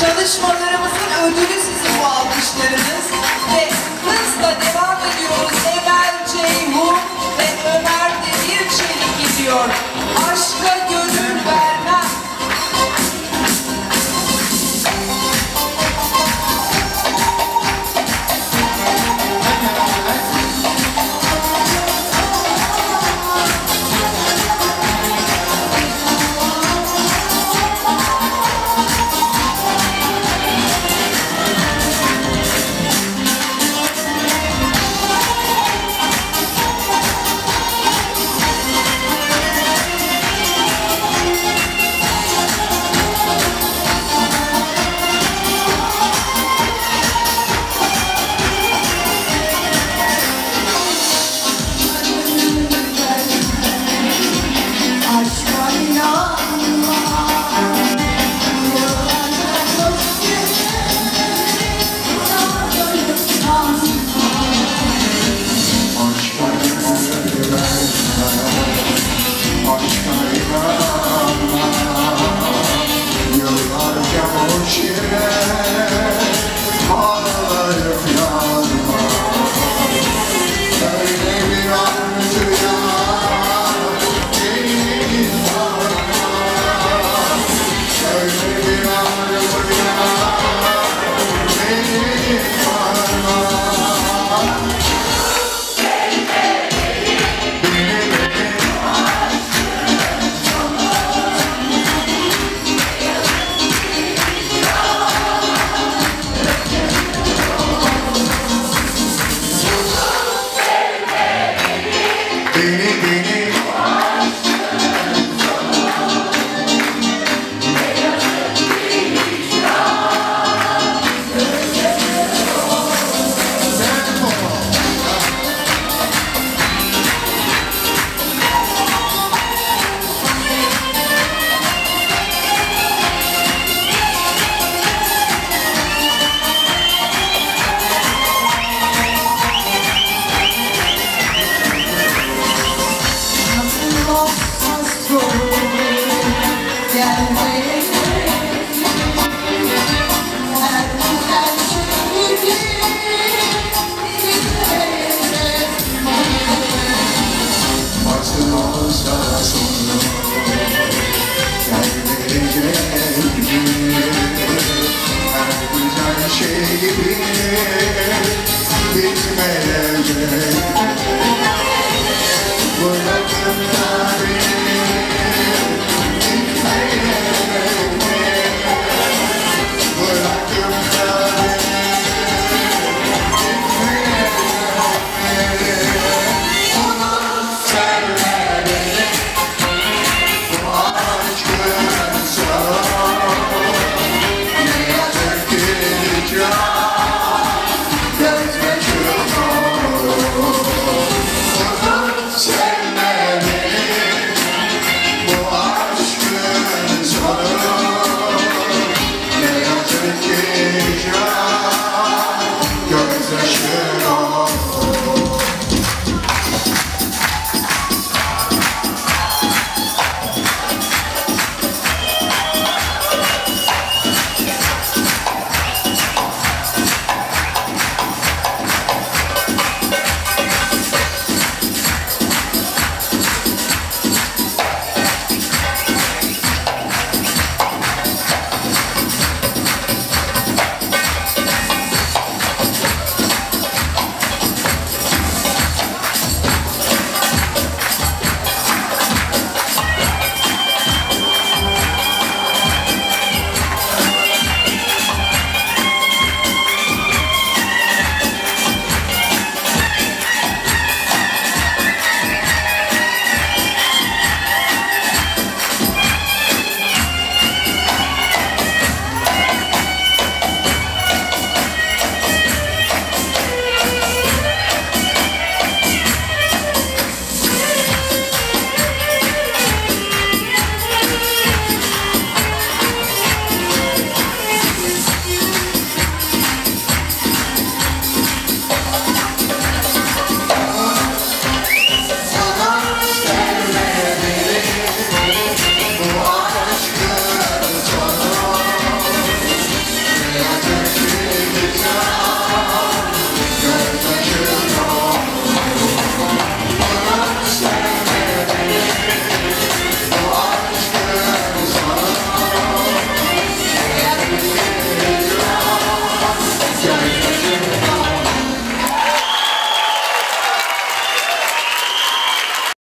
Çalışmalarımızın ödülü ve vou tirar. Bilmeler